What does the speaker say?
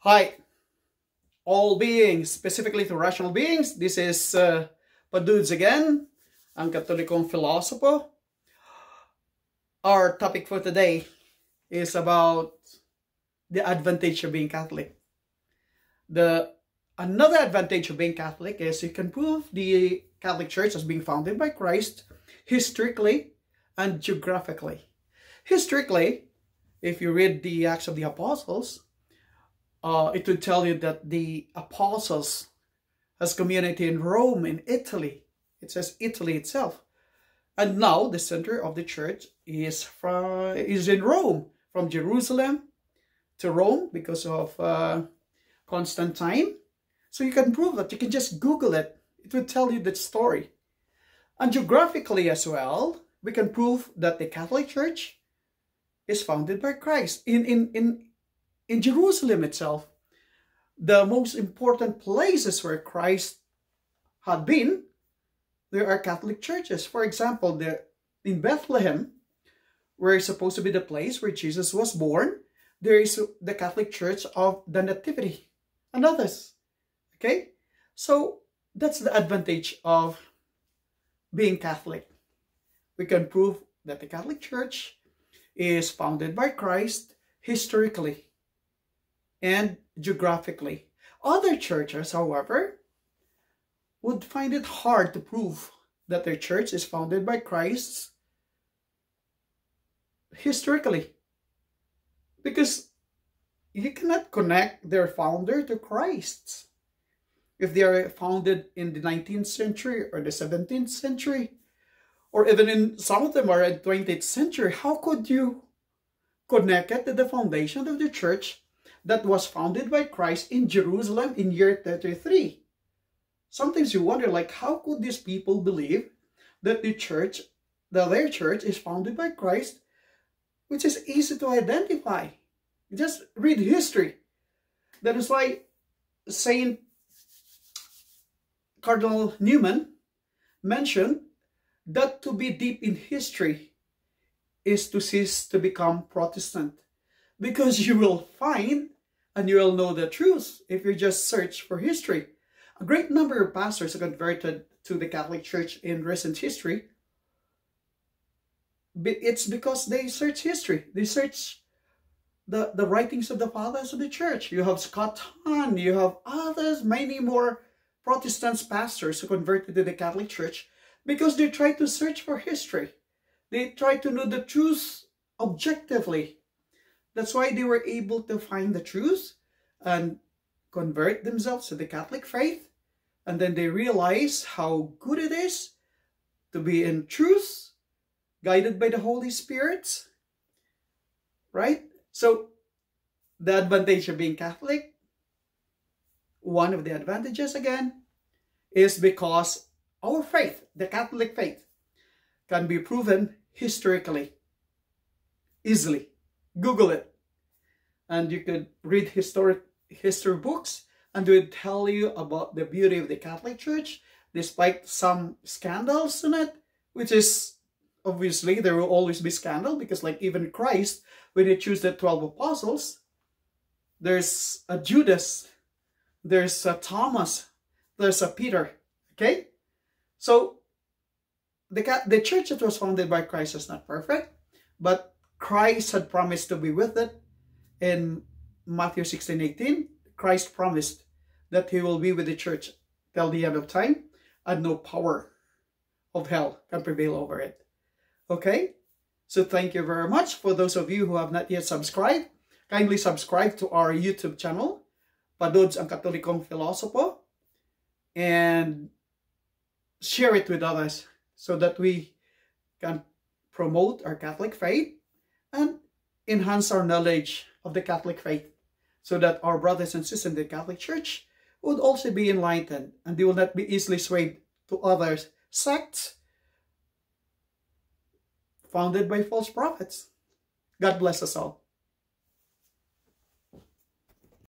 Hi, all beings, specifically to rational beings. This is uh, Padudes again, ang Katolikong Pilosopo. Our topic for today is about the advantage of being Catholic. The Another advantage of being Catholic is you can prove the Catholic Church as being founded by Christ historically and geographically. Historically, if you read the Acts of the Apostles, uh, it would tell you that the apostles has community in Rome, in Italy. It says Italy itself. And now the center of the church is from is in Rome, from Jerusalem to Rome because of uh, Constantine so you can prove that. You can just Google it. It will tell you the story. And geographically as well, we can prove that the Catholic Church is founded by Christ. In, in, in, in Jerusalem itself, the most important places where Christ had been, there are Catholic churches. For example, the, in Bethlehem, where it's supposed to be the place where Jesus was born, there is the Catholic Church of the Nativity and others. Okay? So that's the advantage of being Catholic. We can prove that the Catholic Church is founded by Christ historically and geographically. Other churches, however, would find it hard to prove that their church is founded by Christ historically. Because you cannot connect their founder to Christ if they are founded in the 19th century or the 17th century, or even in some of them are in 20th century, how could you connect it to the foundation of the church that was founded by Christ in Jerusalem in year 33? Sometimes you wonder, like, how could these people believe that the church, that their church is founded by Christ, which is easy to identify. Just read history. That is why Saint Cardinal Newman mentioned that to be deep in history is to cease to become Protestant. Because you will find and you will know the truth if you just search for history. A great number of pastors are converted to the Catholic Church in recent history. It's because they search history. They search the, the writings of the fathers of the church. You have Scott Hahn, you have others, many more Protestant pastors who converted to the Catholic Church because they try to search for history. They try to know the truth objectively. That's why they were able to find the truth and convert themselves to the Catholic faith. And then they realize how good it is to be in truth, guided by the Holy Spirit. Right? So, the advantage of being Catholic one of the advantages again is because our faith, the Catholic faith, can be proven historically, easily. Google it. And you could read historic history books and would tell you about the beauty of the Catholic Church despite some scandals in it, which is obviously there will always be scandal because like even Christ, when he chose the 12 apostles, there's a Judas there's a Thomas, there's a Peter, okay? So, the, the church that was founded by Christ is not perfect, but Christ had promised to be with it. In Matthew 16, 18, Christ promised that he will be with the church till the end of time, and no power of hell can prevail over it. Okay? So thank you very much. For those of you who have not yet subscribed, kindly subscribe to our YouTube channel Paduds ang Katolikong Pilosopo and share it with others so that we can promote our Catholic faith and enhance our knowledge of the Catholic faith so that our brothers and sisters in the Catholic Church would also be enlightened and they will not be easily swayed to other sects founded by false prophets. God bless us all.